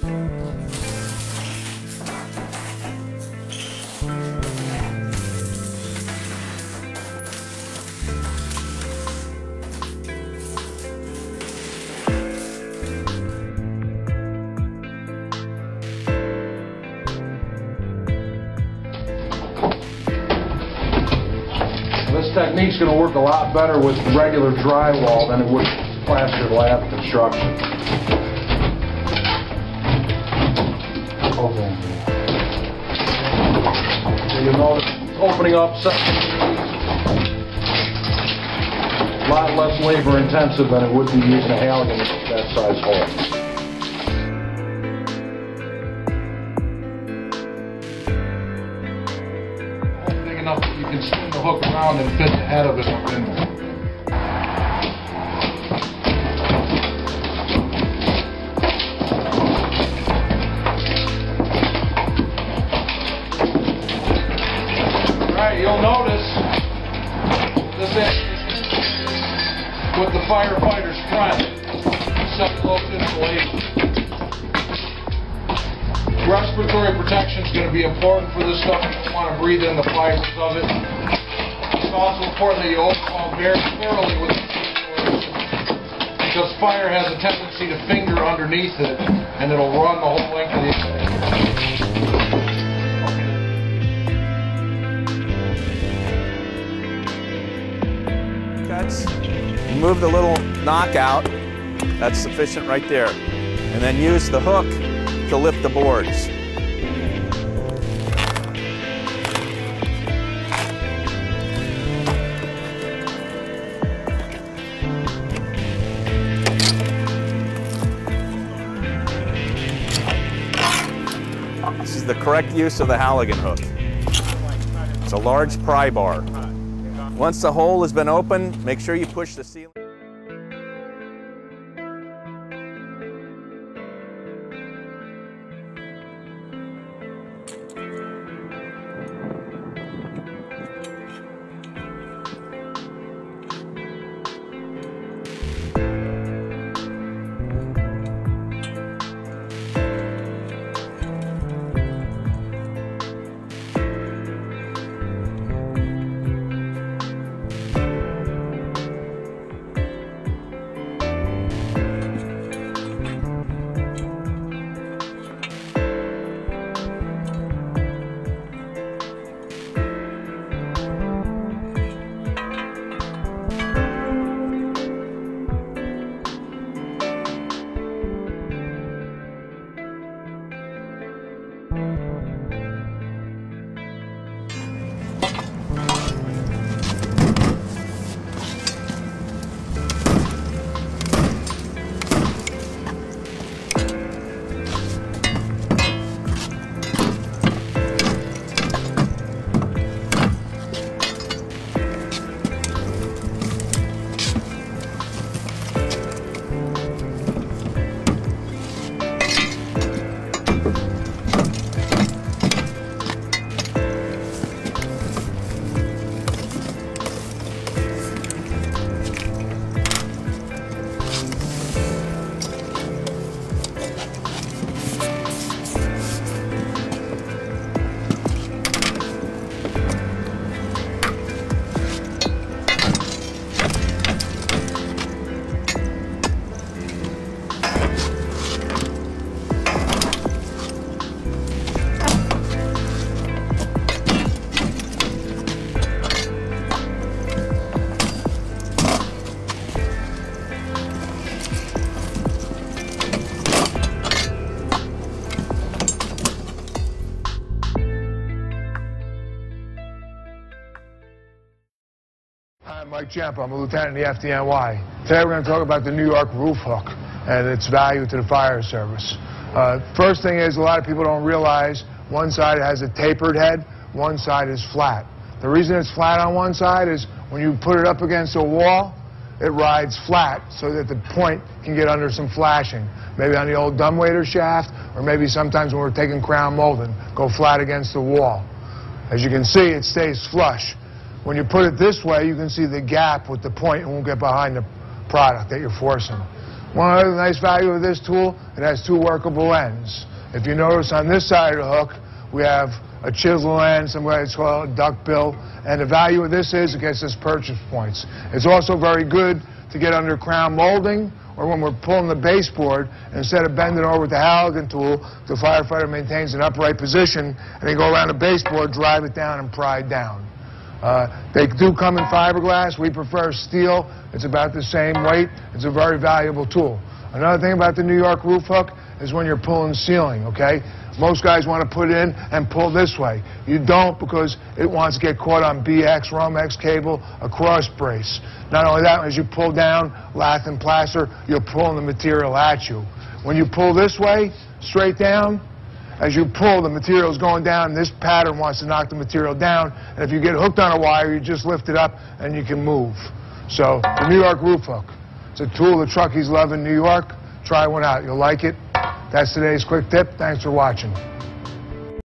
this technique's going to work a lot better with regular drywall than it would plaster lath construction. Okay. So you notice opening up a lot less labor intensive than it would be using a Halligan that size hole. Enough that you can spin the hook around and fit the head of it up in there. You'll notice this is with the firefighter's front cellulose insulation. Respiratory protection is going to be important for this stuff. You don't want to breathe in the fibers of it. It's also important that you overhaul very thoroughly with because fire has a tendency to finger underneath it and it'll run the whole length of the Remove the little knockout. That's sufficient right there. And then use the hook to lift the boards. This is the correct use of the Halligan hook. It's a large pry bar. Once the hole has been opened, make sure you push the ceiling. I'm Mike Jemp. I'm a lieutenant in the FDNY. Today we're going to talk about the New York roof hook and its value to the fire service. Uh, first thing is a lot of people don't realize one side has a tapered head, one side is flat. The reason it's flat on one side is when you put it up against a wall, it rides flat so that the point can get under some flashing. Maybe on the old dumbwaiter shaft, or maybe sometimes when we're taking crown molding, go flat against the wall. As you can see, it stays flush. When you put it this way, you can see the gap with the point. It won't get behind the product that you're forcing. One other nice value of this tool, it has two workable ends. If you notice on this side of the hook, we have a chisel end, some guys call it a duck bill, and the value of this is it gets us purchase points. It's also very good to get under crown molding or when we're pulling the baseboard, instead of bending over with the Halligan tool, the firefighter maintains an upright position and they go around the baseboard, drive it down and pry down. Uh, they do come in fiberglass. We prefer steel. It's about the same weight. It's a very valuable tool. Another thing about the New York roof hook is when you're pulling ceiling, okay? Most guys want to put in and pull this way. You don't because it wants to get caught on BX, Romex cable, a cross brace. Not only that, as you pull down lath and plaster, you're pulling the material at you. When you pull this way, straight down, as you pull, the material is going down, this pattern wants to knock the material down. And if you get hooked on a wire, you just lift it up and you can move. So, the New York roof hook. It's a tool the truckies love in New York. Try one out. You'll like it. That's today's quick tip. Thanks for watching.